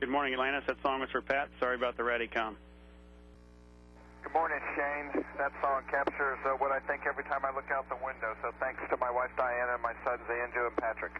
Good morning, Atlantis. That song was for Pat. Sorry about the Radicom. Good morning, Shane. That song captures uh, what I think every time I look out the window. So thanks to my wife Diana and my sons Andrew and Patrick.